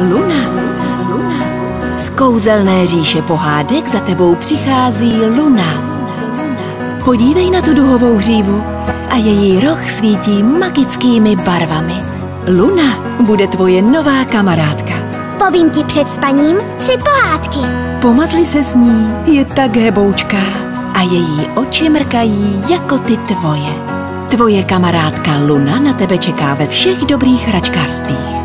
Luna, Luna, Luna. Z kouzelné říše pohádek za tebou přichází Luna. Podívej na tu duhovou hřívu a její roh svítí magickými barvami. Luna bude tvoje nová kamarádka. Povím ti před spaním tři pohádky. Pomazli se s ní, je tak heboučká a její oči mrkají jako ty tvoje. Tvoje kamarádka Luna na tebe čeká ve všech dobrých hračkářstvích.